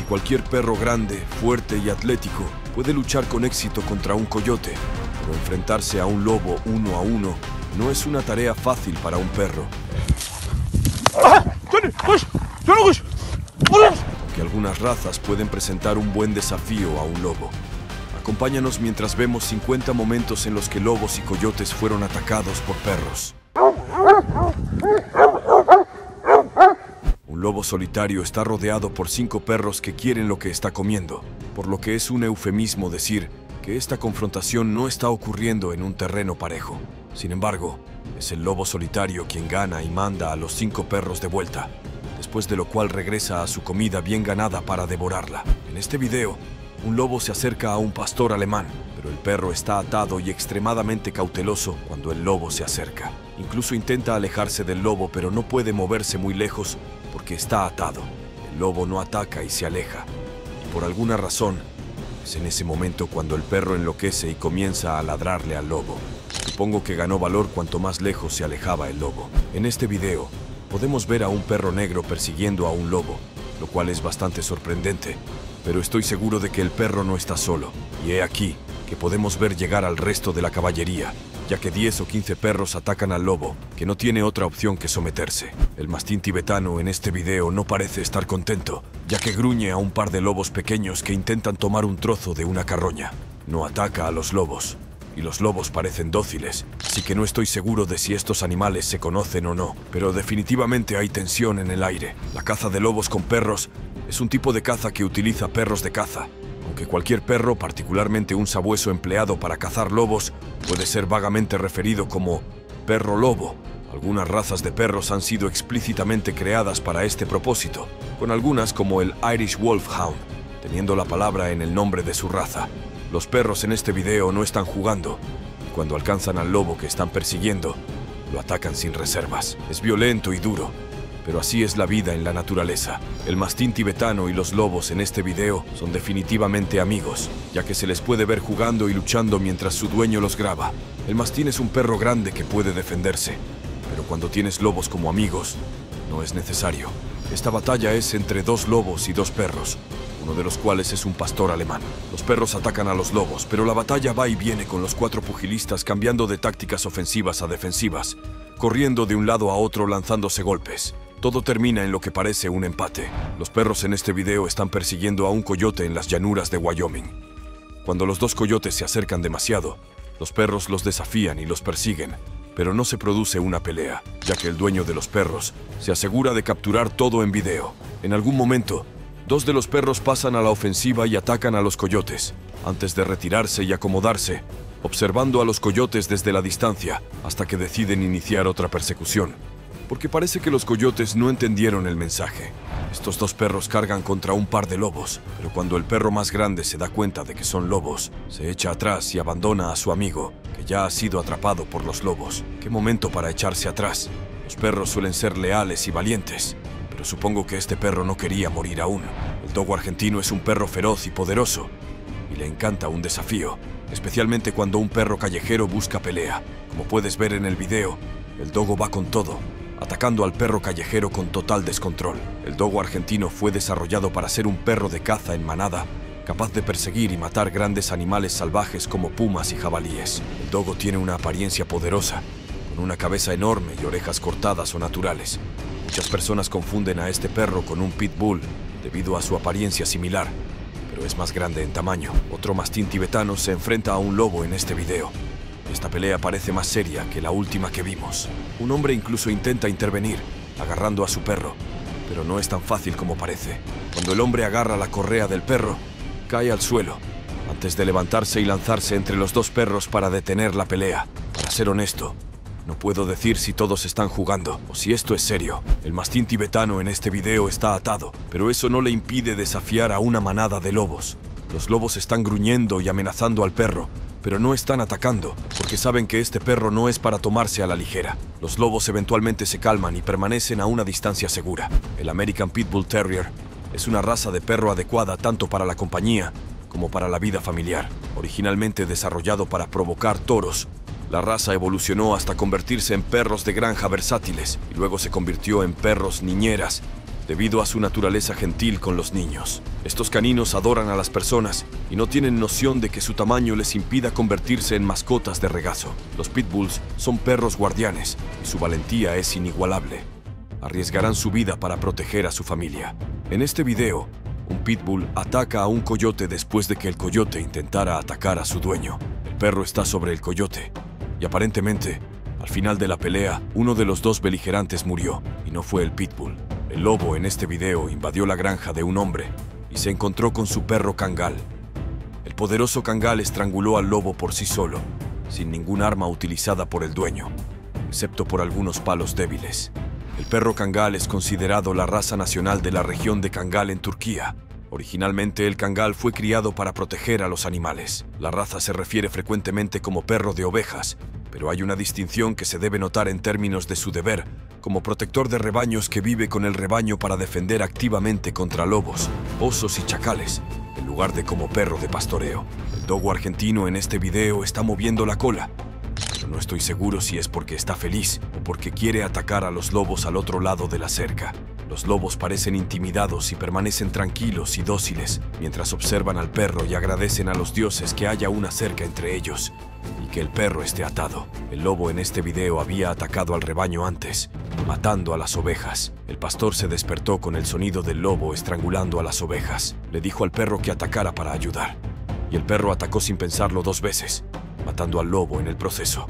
Si cualquier perro grande, fuerte y atlético puede luchar con éxito contra un coyote, pero enfrentarse a un lobo uno a uno no es una tarea fácil para un perro. Que algunas razas pueden presentar un buen desafío a un lobo. Acompáñanos mientras vemos 50 momentos en los que lobos y coyotes fueron atacados por perros. Lobo solitario está rodeado por cinco perros que quieren lo que está comiendo, por lo que es un eufemismo decir que esta confrontación no está ocurriendo en un terreno parejo. Sin embargo, es el lobo solitario quien gana y manda a los cinco perros de vuelta, después de lo cual regresa a su comida bien ganada para devorarla. En este video, un lobo se acerca a un pastor alemán, pero el perro está atado y extremadamente cauteloso cuando el lobo se acerca. Incluso intenta alejarse del lobo, pero no puede moverse muy lejos porque está atado. El lobo no ataca y se aleja. Y por alguna razón, es en ese momento cuando el perro enloquece y comienza a ladrarle al lobo. Supongo que ganó valor cuanto más lejos se alejaba el lobo. En este video, podemos ver a un perro negro persiguiendo a un lobo, lo cual es bastante sorprendente. Pero estoy seguro de que el perro no está solo. Y he aquí que podemos ver llegar al resto de la caballería, ya que 10 o 15 perros atacan al lobo, que no tiene otra opción que someterse. El mastín tibetano en este video no parece estar contento, ya que gruñe a un par de lobos pequeños que intentan tomar un trozo de una carroña. No ataca a los lobos, y los lobos parecen dóciles, así que no estoy seguro de si estos animales se conocen o no, pero definitivamente hay tensión en el aire. La caza de lobos con perros es un tipo de caza que utiliza perros de caza, aunque cualquier perro, particularmente un sabueso empleado para cazar lobos, puede ser vagamente referido como perro lobo. Algunas razas de perros han sido explícitamente creadas para este propósito, con algunas como el Irish Wolfhound, teniendo la palabra en el nombre de su raza. Los perros en este video no están jugando, y cuando alcanzan al lobo que están persiguiendo, lo atacan sin reservas. Es violento y duro, pero así es la vida en la naturaleza. El mastín tibetano y los lobos en este video son definitivamente amigos, ya que se les puede ver jugando y luchando mientras su dueño los graba. El mastín es un perro grande que puede defenderse, pero cuando tienes lobos como amigos, no es necesario. Esta batalla es entre dos lobos y dos perros, uno de los cuales es un pastor alemán. Los perros atacan a los lobos, pero la batalla va y viene con los cuatro pugilistas cambiando de tácticas ofensivas a defensivas, corriendo de un lado a otro lanzándose golpes. Todo termina en lo que parece un empate. Los perros en este video están persiguiendo a un coyote en las llanuras de Wyoming. Cuando los dos coyotes se acercan demasiado, los perros los desafían y los persiguen, pero no se produce una pelea, ya que el dueño de los perros se asegura de capturar todo en video. En algún momento, dos de los perros pasan a la ofensiva y atacan a los coyotes, antes de retirarse y acomodarse, observando a los coyotes desde la distancia hasta que deciden iniciar otra persecución porque parece que los coyotes no entendieron el mensaje. Estos dos perros cargan contra un par de lobos, pero cuando el perro más grande se da cuenta de que son lobos, se echa atrás y abandona a su amigo, que ya ha sido atrapado por los lobos. ¿Qué momento para echarse atrás? Los perros suelen ser leales y valientes, pero supongo que este perro no quería morir aún. El dogo argentino es un perro feroz y poderoso, y le encanta un desafío, especialmente cuando un perro callejero busca pelea. Como puedes ver en el video, el dogo va con todo, atacando al perro callejero con total descontrol. El dogo argentino fue desarrollado para ser un perro de caza en manada, capaz de perseguir y matar grandes animales salvajes como pumas y jabalíes. El dogo tiene una apariencia poderosa, con una cabeza enorme y orejas cortadas o naturales. Muchas personas confunden a este perro con un pitbull debido a su apariencia similar, pero es más grande en tamaño. Otro mastín tibetano se enfrenta a un lobo en este video. Esta pelea parece más seria que la última que vimos. Un hombre incluso intenta intervenir, agarrando a su perro, pero no es tan fácil como parece. Cuando el hombre agarra la correa del perro, cae al suelo, antes de levantarse y lanzarse entre los dos perros para detener la pelea. Para ser honesto, no puedo decir si todos están jugando o si esto es serio. El mastín tibetano en este video está atado, pero eso no le impide desafiar a una manada de lobos. Los lobos están gruñendo y amenazando al perro, pero no están atacando, porque saben que este perro no es para tomarse a la ligera. Los lobos eventualmente se calman y permanecen a una distancia segura. El American Pitbull Terrier es una raza de perro adecuada tanto para la compañía como para la vida familiar. Originalmente desarrollado para provocar toros, la raza evolucionó hasta convertirse en perros de granja versátiles y luego se convirtió en perros niñeras debido a su naturaleza gentil con los niños. Estos caninos adoran a las personas y no tienen noción de que su tamaño les impida convertirse en mascotas de regazo. Los pitbulls son perros guardianes y su valentía es inigualable. Arriesgarán su vida para proteger a su familia. En este video, un pitbull ataca a un coyote después de que el coyote intentara atacar a su dueño. El perro está sobre el coyote y aparentemente, al final de la pelea, uno de los dos beligerantes murió y no fue el pitbull. El lobo en este video invadió la granja de un hombre y se encontró con su perro Kangal. El poderoso Kangal estranguló al lobo por sí solo, sin ningún arma utilizada por el dueño, excepto por algunos palos débiles. El perro Kangal es considerado la raza nacional de la región de Kangal en Turquía. Originalmente el Kangal fue criado para proteger a los animales. La raza se refiere frecuentemente como perro de ovejas, pero hay una distinción que se debe notar en términos de su deber como protector de rebaños que vive con el rebaño para defender activamente contra lobos, osos y chacales, en lugar de como perro de pastoreo. El dogo argentino en este video está moviendo la cola, pero no estoy seguro si es porque está feliz o porque quiere atacar a los lobos al otro lado de la cerca. Los lobos parecen intimidados y permanecen tranquilos y dóciles mientras observan al perro y agradecen a los dioses que haya una cerca entre ellos y que el perro esté atado. El lobo en este video había atacado al rebaño antes, matando a las ovejas. El pastor se despertó con el sonido del lobo estrangulando a las ovejas. Le dijo al perro que atacara para ayudar. Y el perro atacó sin pensarlo dos veces, matando al lobo en el proceso.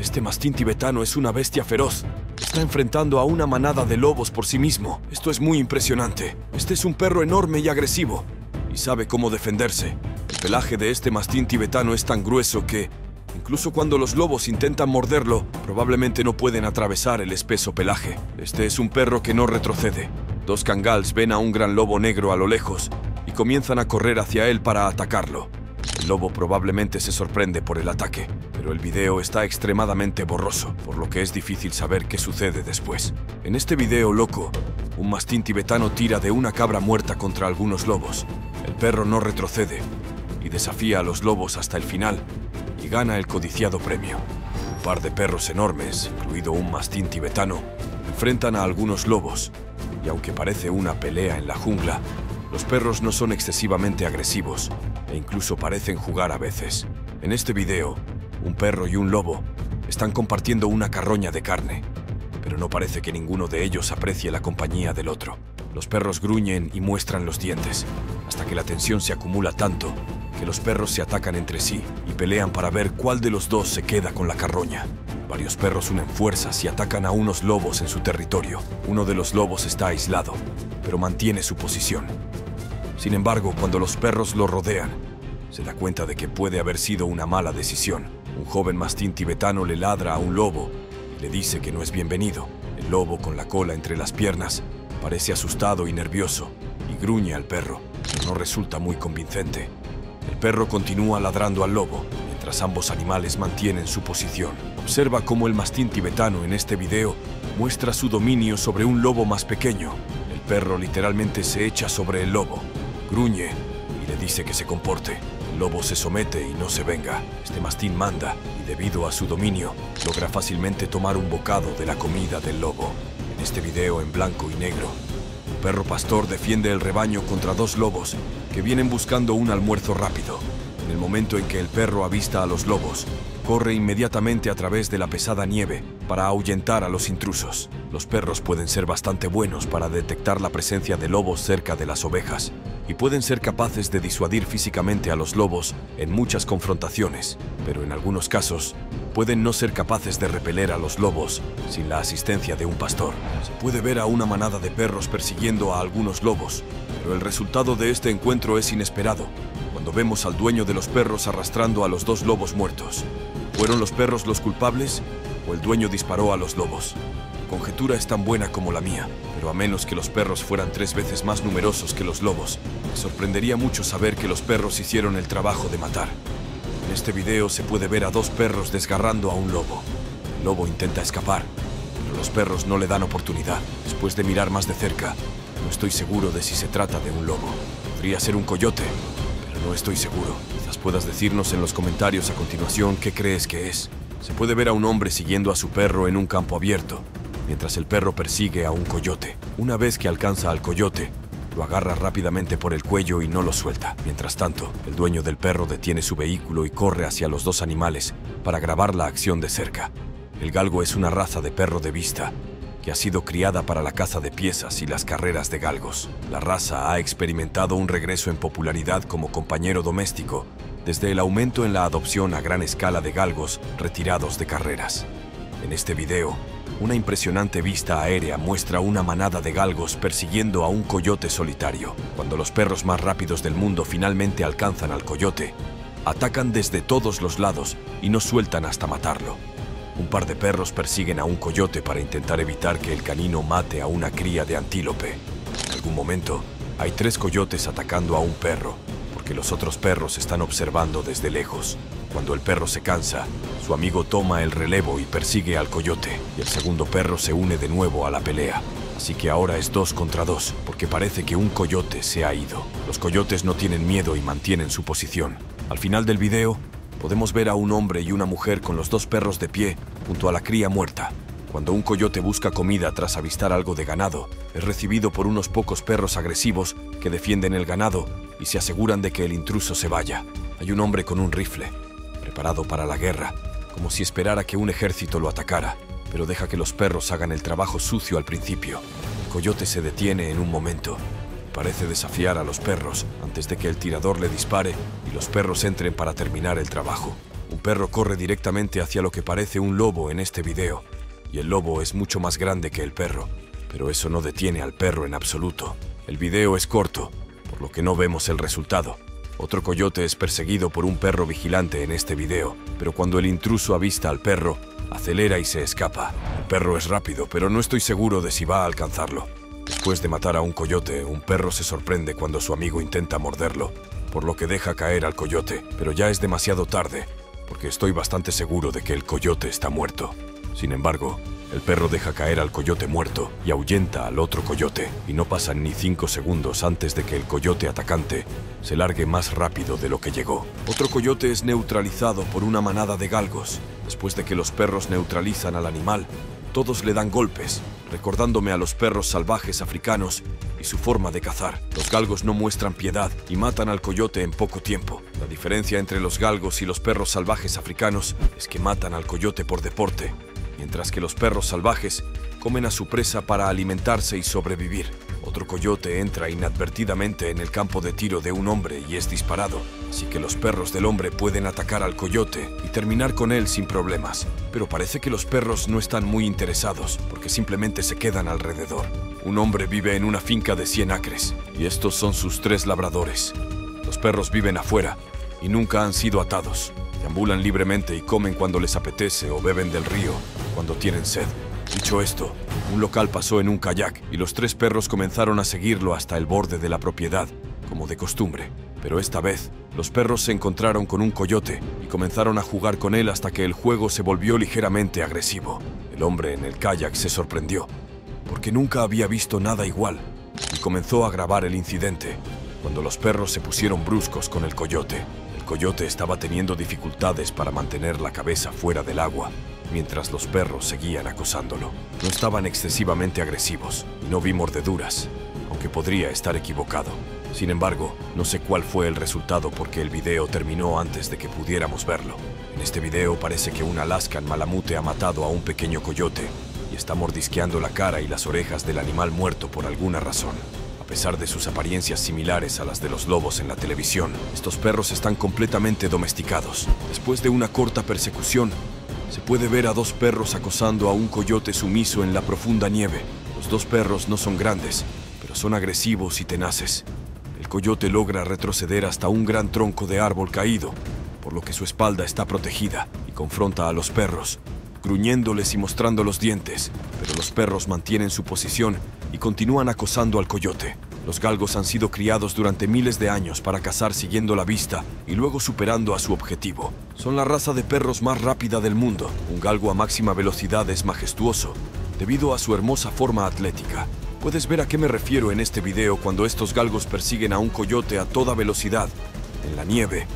Este mastín tibetano es una bestia feroz. Está enfrentando a una manada de lobos por sí mismo. Esto es muy impresionante. Este es un perro enorme y agresivo. Y sabe cómo defenderse. El pelaje de este mastín tibetano es tan grueso que, incluso cuando los lobos intentan morderlo, probablemente no pueden atravesar el espeso pelaje. Este es un perro que no retrocede. Dos kangals ven a un gran lobo negro a lo lejos y comienzan a correr hacia él para atacarlo. Lobo probablemente se sorprende por el ataque, pero el video está extremadamente borroso, por lo que es difícil saber qué sucede después. En este video loco, un mastín tibetano tira de una cabra muerta contra algunos lobos. El perro no retrocede y desafía a los lobos hasta el final y gana el codiciado premio. Un par de perros enormes, incluido un mastín tibetano, enfrentan a algunos lobos, y aunque parece una pelea en la jungla, los perros no son excesivamente agresivos e incluso parecen jugar a veces. En este video, un perro y un lobo están compartiendo una carroña de carne, pero no parece que ninguno de ellos aprecie la compañía del otro. Los perros gruñen y muestran los dientes, hasta que la tensión se acumula tanto que los perros se atacan entre sí y pelean para ver cuál de los dos se queda con la carroña. Varios perros unen fuerzas y atacan a unos lobos en su territorio. Uno de los lobos está aislado, pero mantiene su posición. Sin embargo, cuando los perros lo rodean, se da cuenta de que puede haber sido una mala decisión. Un joven mastín tibetano le ladra a un lobo y le dice que no es bienvenido. El lobo, con la cola entre las piernas, parece asustado y nervioso y gruñe al perro, pero no resulta muy convincente. El perro continúa ladrando al lobo, mientras ambos animales mantienen su posición. Observa cómo el mastín tibetano en este video muestra su dominio sobre un lobo más pequeño. El perro literalmente se echa sobre el lobo, gruñe y le dice que se comporte. El lobo se somete y no se venga. Este mastín manda y debido a su dominio logra fácilmente tomar un bocado de la comida del lobo. En este video en blanco y negro, un perro pastor defiende el rebaño contra dos lobos que vienen buscando un almuerzo rápido. En el momento en que el perro avista a los lobos, corre inmediatamente a través de la pesada nieve para ahuyentar a los intrusos. Los perros pueden ser bastante buenos para detectar la presencia de lobos cerca de las ovejas y pueden ser capaces de disuadir físicamente a los lobos en muchas confrontaciones, pero en algunos casos pueden no ser capaces de repeler a los lobos sin la asistencia de un pastor. Se puede ver a una manada de perros persiguiendo a algunos lobos, pero el resultado de este encuentro es inesperado, cuando vemos al dueño de los perros arrastrando a los dos lobos muertos. ¿Fueron los perros los culpables o el dueño disparó a los lobos? Conjetura es tan buena como la mía, pero a menos que los perros fueran tres veces más numerosos que los lobos, me sorprendería mucho saber que los perros hicieron el trabajo de matar. En este video se puede ver a dos perros desgarrando a un lobo. El lobo intenta escapar, pero los perros no le dan oportunidad. Después de mirar más de cerca, no estoy seguro de si se trata de un lobo. Podría ser un coyote, no estoy seguro. Quizás puedas decirnos en los comentarios a continuación qué crees que es. Se puede ver a un hombre siguiendo a su perro en un campo abierto. mientras el perro persigue a un coyote. Una vez que alcanza al coyote, lo agarra rápidamente por el cuello y no lo suelta. Mientras tanto, el dueño del perro detiene su vehículo y corre hacia los dos animales para grabar la acción de cerca. El galgo es una raza de perro de vista que ha sido criada para la caza de piezas y las carreras de galgos. La raza ha experimentado un regreso en popularidad como compañero doméstico desde el aumento en la adopción a gran escala de galgos retirados de carreras. En este video, una impresionante vista aérea muestra una manada de galgos persiguiendo a un coyote solitario. Cuando los perros más rápidos del mundo finalmente alcanzan al coyote, atacan desde todos los lados y no sueltan hasta matarlo. Un par de perros persiguen a un coyote para intentar evitar que el canino mate a una cría de antílope. En algún momento, hay tres coyotes atacando a un perro, porque los otros perros están observando desde lejos. Cuando el perro se cansa, su amigo toma el relevo y persigue al coyote, y el segundo perro se une de nuevo a la pelea. Así que ahora es dos contra dos, porque parece que un coyote se ha ido. Los coyotes no tienen miedo y mantienen su posición. Al final del video, podemos ver a un hombre y una mujer con los dos perros de pie junto a la cría muerta. Cuando un coyote busca comida tras avistar algo de ganado, es recibido por unos pocos perros agresivos que defienden el ganado y se aseguran de que el intruso se vaya. Hay un hombre con un rifle, preparado para la guerra, como si esperara que un ejército lo atacara, pero deja que los perros hagan el trabajo sucio al principio. El coyote se detiene en un momento. Parece desafiar a los perros antes de que el tirador le dispare y los perros entren para terminar el trabajo. Un perro corre directamente hacia lo que parece un lobo en este video, y el lobo es mucho más grande que el perro, pero eso no detiene al perro en absoluto. El video es corto, por lo que no vemos el resultado. Otro coyote es perseguido por un perro vigilante en este video, pero cuando el intruso avista al perro, acelera y se escapa. El perro es rápido, pero no estoy seguro de si va a alcanzarlo. Después de matar a un coyote, un perro se sorprende cuando su amigo intenta morderlo, por lo que deja caer al coyote, pero ya es demasiado tarde, porque estoy bastante seguro de que el coyote está muerto. Sin embargo, el perro deja caer al coyote muerto y ahuyenta al otro coyote, y no pasan ni cinco segundos antes de que el coyote atacante se largue más rápido de lo que llegó. Otro coyote es neutralizado por una manada de galgos. Después de que los perros neutralizan al animal, todos le dan golpes, recordándome a los perros salvajes africanos y su forma de cazar. Los galgos no muestran piedad y matan al coyote en poco tiempo. La diferencia entre los galgos y los perros salvajes africanos es que matan al coyote por deporte mientras que los perros salvajes comen a su presa para alimentarse y sobrevivir. Otro coyote entra inadvertidamente en el campo de tiro de un hombre y es disparado, así que los perros del hombre pueden atacar al coyote y terminar con él sin problemas. Pero parece que los perros no están muy interesados, porque simplemente se quedan alrededor. Un hombre vive en una finca de 100 acres, y estos son sus tres labradores. Los perros viven afuera y nunca han sido atados. Deambulan libremente y comen cuando les apetece o beben del río cuando tienen sed. Dicho esto, un local pasó en un kayak y los tres perros comenzaron a seguirlo hasta el borde de la propiedad, como de costumbre. Pero esta vez, los perros se encontraron con un coyote y comenzaron a jugar con él hasta que el juego se volvió ligeramente agresivo. El hombre en el kayak se sorprendió, porque nunca había visto nada igual, y comenzó a grabar el incidente, cuando los perros se pusieron bruscos con el coyote. El coyote estaba teniendo dificultades para mantener la cabeza fuera del agua, mientras los perros seguían acosándolo. No estaban excesivamente agresivos y no vi mordeduras, aunque podría estar equivocado. Sin embargo, no sé cuál fue el resultado porque el video terminó antes de que pudiéramos verlo. En este video parece que un Alaskan malamute ha matado a un pequeño coyote y está mordisqueando la cara y las orejas del animal muerto por alguna razón. A pesar de sus apariencias similares a las de los lobos en la televisión, estos perros están completamente domesticados. Después de una corta persecución, se puede ver a dos perros acosando a un coyote sumiso en la profunda nieve. Los dos perros no son grandes, pero son agresivos y tenaces. El coyote logra retroceder hasta un gran tronco de árbol caído, por lo que su espalda está protegida, y confronta a los perros, gruñéndoles y mostrando los dientes, pero los perros mantienen su posición y continúan acosando al coyote. Los galgos han sido criados durante miles de años para cazar siguiendo la vista y luego superando a su objetivo. Son la raza de perros más rápida del mundo. Un galgo a máxima velocidad es majestuoso, debido a su hermosa forma atlética. Puedes ver a qué me refiero en este video cuando estos galgos persiguen a un coyote a toda velocidad, en la nieve,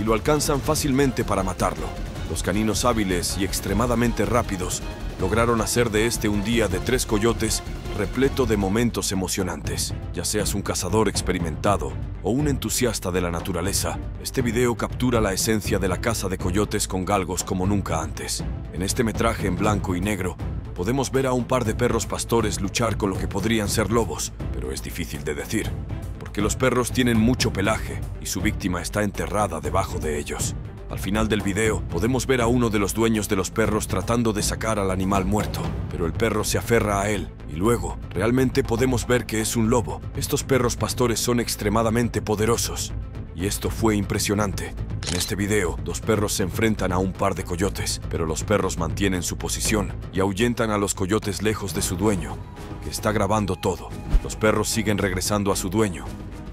y lo alcanzan fácilmente para matarlo. Los caninos hábiles y extremadamente rápidos lograron hacer de este un día de tres coyotes repleto de momentos emocionantes. Ya seas un cazador experimentado o un entusiasta de la naturaleza, este video captura la esencia de la caza de coyotes con galgos como nunca antes. En este metraje en blanco y negro, podemos ver a un par de perros pastores luchar con lo que podrían ser lobos, pero es difícil de decir, porque los perros tienen mucho pelaje y su víctima está enterrada debajo de ellos. Al final del video podemos ver a uno de los dueños de los perros tratando de sacar al animal muerto, pero el perro se aferra a él y luego realmente podemos ver que es un lobo. Estos perros pastores son extremadamente poderosos y esto fue impresionante. En este video, dos perros se enfrentan a un par de coyotes, pero los perros mantienen su posición y ahuyentan a los coyotes lejos de su dueño, que está grabando todo. Los perros siguen regresando a su dueño,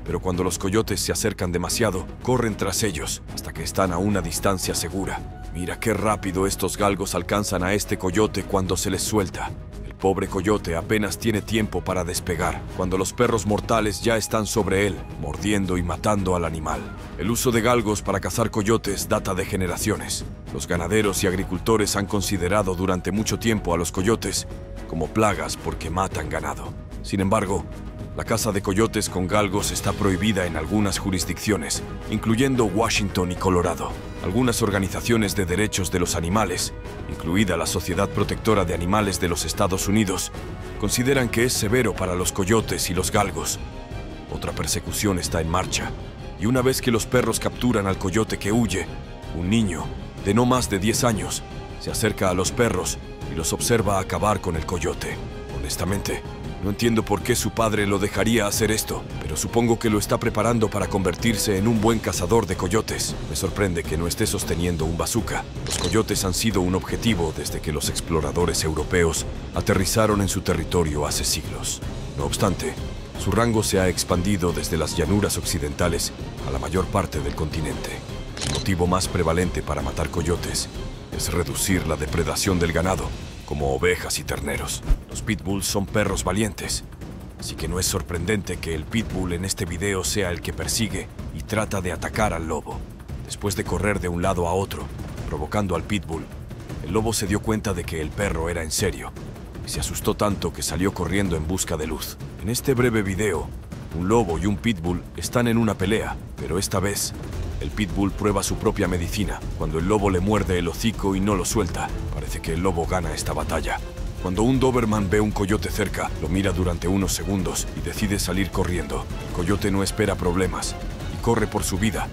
pero cuando los coyotes se acercan demasiado, corren tras ellos hasta que están a una distancia segura. Mira qué rápido estos galgos alcanzan a este coyote cuando se les suelta. El pobre coyote apenas tiene tiempo para despegar, cuando los perros mortales ya están sobre él, mordiendo y matando al animal. El uso de galgos para cazar coyotes data de generaciones. Los ganaderos y agricultores han considerado durante mucho tiempo a los coyotes como plagas porque matan ganado. Sin embargo, la caza de coyotes con galgos está prohibida en algunas jurisdicciones, incluyendo Washington y Colorado. Algunas organizaciones de derechos de los animales, incluida la Sociedad Protectora de Animales de los Estados Unidos, consideran que es severo para los coyotes y los galgos. Otra persecución está en marcha, y una vez que los perros capturan al coyote que huye, un niño, de no más de 10 años, se acerca a los perros y los observa acabar con el coyote. Honestamente, no entiendo por qué su padre lo dejaría hacer esto, pero supongo que lo está preparando para convertirse en un buen cazador de coyotes. Me sorprende que no esté sosteniendo un bazooka. Los coyotes han sido un objetivo desde que los exploradores europeos aterrizaron en su territorio hace siglos. No obstante, su rango se ha expandido desde las llanuras occidentales a la mayor parte del continente. El motivo más prevalente para matar coyotes es reducir la depredación del ganado como ovejas y terneros. Los pitbulls son perros valientes, así que no es sorprendente que el pitbull en este video sea el que persigue y trata de atacar al lobo. Después de correr de un lado a otro, provocando al pitbull, el lobo se dio cuenta de que el perro era en serio y se asustó tanto que salió corriendo en busca de luz. En este breve video, un lobo y un pitbull están en una pelea, pero esta vez el pitbull prueba su propia medicina. Cuando el lobo le muerde el hocico y no lo suelta, parece que el lobo gana esta batalla. Cuando un Doberman ve un coyote cerca, lo mira durante unos segundos y decide salir corriendo. El coyote no espera problemas y corre por su vida,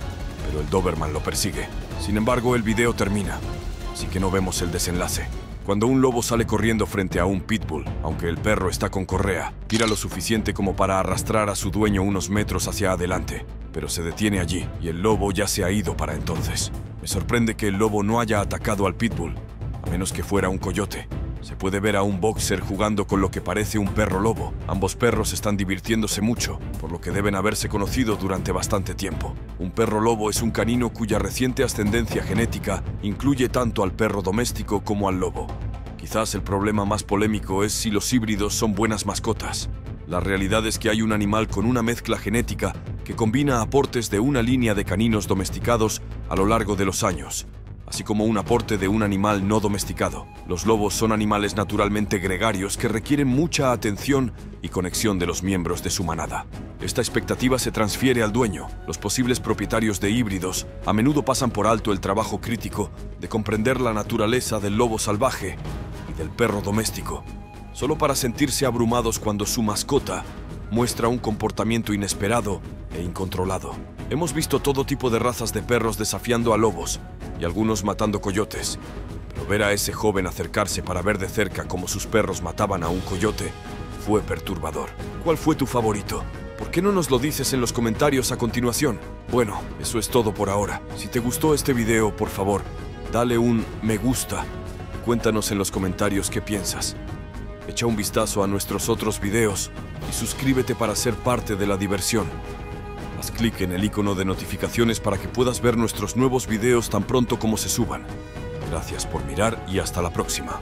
pero el Doberman lo persigue. Sin embargo, el video termina, así que no vemos el desenlace. Cuando un lobo sale corriendo frente a un pitbull, aunque el perro está con correa, tira lo suficiente como para arrastrar a su dueño unos metros hacia adelante, pero se detiene allí y el lobo ya se ha ido para entonces. Me sorprende que el lobo no haya atacado al pitbull, a menos que fuera un coyote. Se puede ver a un boxer jugando con lo que parece un perro lobo. Ambos perros están divirtiéndose mucho, por lo que deben haberse conocido durante bastante tiempo. Un perro lobo es un canino cuya reciente ascendencia genética incluye tanto al perro doméstico como al lobo. Quizás el problema más polémico es si los híbridos son buenas mascotas. La realidad es que hay un animal con una mezcla genética que combina aportes de una línea de caninos domesticados a lo largo de los años, así como un aporte de un animal no domesticado. Los lobos son animales naturalmente gregarios que requieren mucha atención y conexión de los miembros de su manada. Esta expectativa se transfiere al dueño. Los posibles propietarios de híbridos a menudo pasan por alto el trabajo crítico de comprender la naturaleza del lobo salvaje y del perro doméstico, solo para sentirse abrumados cuando su mascota muestra un comportamiento inesperado e incontrolado. Hemos visto todo tipo de razas de perros desafiando a lobos y algunos matando coyotes, pero ver a ese joven acercarse para ver de cerca cómo sus perros mataban a un coyote fue perturbador. ¿Cuál fue tu favorito? ¿Por qué no nos lo dices en los comentarios a continuación? Bueno, eso es todo por ahora. Si te gustó este video, por favor, dale un me gusta y cuéntanos en los comentarios qué piensas. Echa un vistazo a nuestros otros videos y suscríbete para ser parte de la diversión. Haz clic en el icono de notificaciones para que puedas ver nuestros nuevos videos tan pronto como se suban. Gracias por mirar y hasta la próxima.